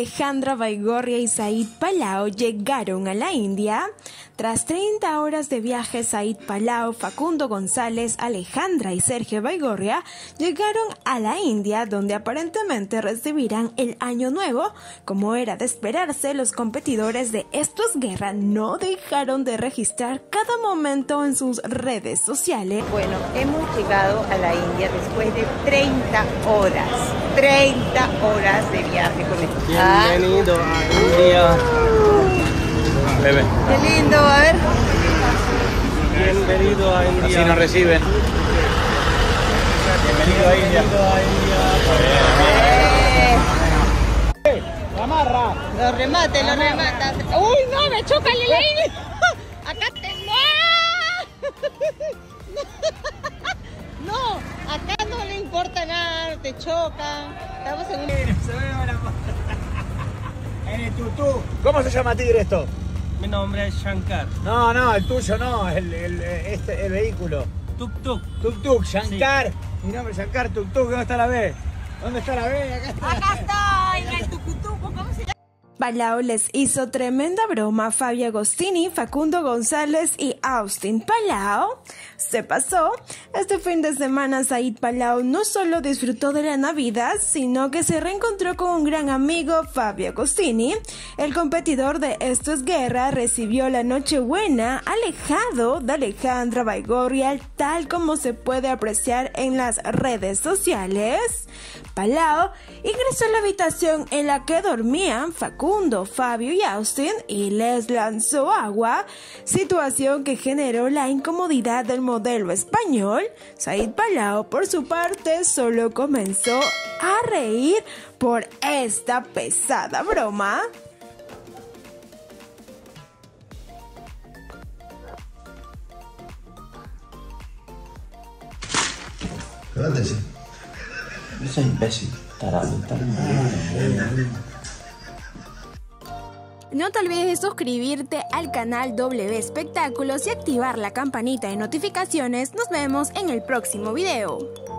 Alejandra Baigorria y Said Palau llegaron a la India. Tras 30 horas de viaje, Said Palau, Facundo González, Alejandra y Sergio Baigorria llegaron a la India, donde aparentemente recibirán el año nuevo. Como era de esperarse, los competidores de estos guerras no dejaron de registrar cada momento en sus redes sociales. Bueno, hemos llegado a la India después de 30 horas. 30 horas de viaje con el... Bienvenido a India. Bebé. Qué lindo, a ver. Bienvenido a India. Así nos reciben. Bienvenido a India. Eh. La amarra. Lo remate, lo remata. Uy, no, me choca el Lady. Acá te... No, acá no le importa nada, te chocan. Estamos en un... En el tutú. ¿Cómo se llama tigre esto? Mi nombre es Shankar. No, no, el tuyo no, el, el, este, el vehículo. Tuk tuk. Tuk tuk, Shankar. Mi nombre es Shankar, tuk tuk, ¿dónde está la B? ¿Dónde está la B? Acá está. Acá estoy, en el tucutuco, ¿cómo se llama? Palau les hizo tremenda broma a Fabio Agostini, Facundo González y Austin Palau. Se pasó. Este fin de semana Said Palau no solo disfrutó de la Navidad, sino que se reencontró con un gran amigo, Fabio Agostini. El competidor de Esto es Guerra recibió la Nochebuena alejado de Alejandra Baigorria, tal como se puede apreciar en las redes sociales. Palau ingresó a la habitación en la que dormían Facundo, Fabio y Austin y les lanzó agua, situación que generó la incomodidad del modelo español. Said Palau, por su parte, solo comenzó a reír por esta pesada broma. Ese imbécil, tarado. No te olvides de suscribirte al canal W Espectáculos y activar la campanita de notificaciones. Nos vemos en el próximo video.